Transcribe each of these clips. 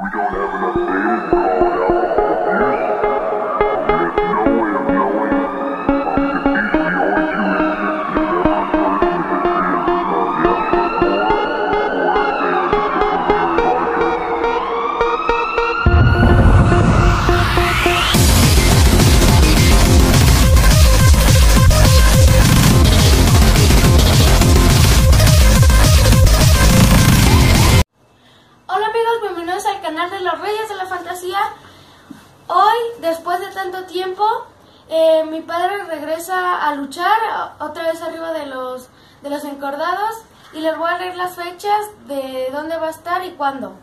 We don't have enough data to call it have no de los Reyes de la Fantasía. Hoy, después de tanto tiempo, eh, mi padre regresa a luchar otra vez arriba de los, de los encordados y les voy a leer las fechas de dónde va a estar y cuándo.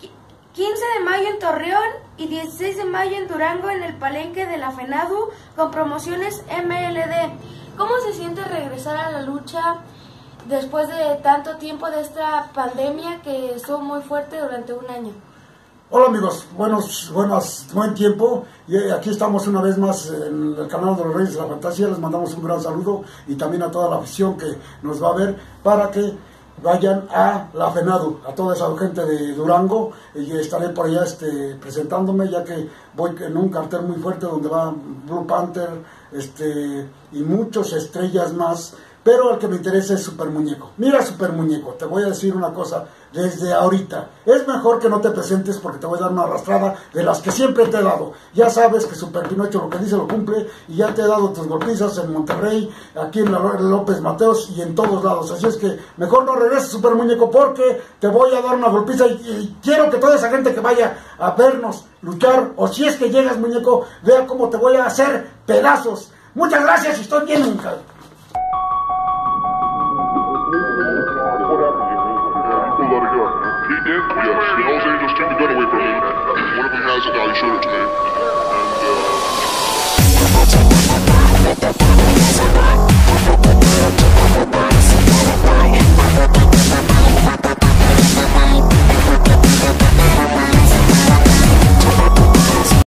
Qui- 15 de mayo en Torreón y 16 de mayo en Durango en el palenque de la FENADU con promociones MLD. ¿Cómo se siente regresar a la lucha después de tanto tiempo de esta pandemia que estuvo muy fuerte durante un año? Hola amigos, buenos, buenas, buen tiempo. Y eh, aquí estamos una vez más en el canal de los Reyes de la Fantasía. Les mandamos un gran saludo y también a toda la afición que nos va a ver para que vayan a la FENADU, a toda esa gente de Durango. Y estaré por allá este, presentándome ya que voy en un cartel muy fuerte donde va Blue Panther este, y muchas estrellas más. Pero el que me interesa es Super Muñeco. Mira, Super Muñeco, te voy a decir una cosa desde ahorita. Es mejor que no te presentes porque te voy a dar una arrastrada de las que siempre te he dado. Ya sabes que Super Pinocho lo que dice lo cumple y ya te he dado tus golpizas en Monterrey, aquí en López Mateos y en todos lados. Así es que mejor no regreses Super Muñeco porque te voy a dar una golpiza y, quiero que toda esa gente que vaya a vernos luchar o si es que llegas Muñeco, vea cómo te voy a hacer pedazos. Muchas gracias y estoy bien. hija. He did? Yes. The Hells Angels took the gun away from him. One of them has it now. He showed it to me. And, uh...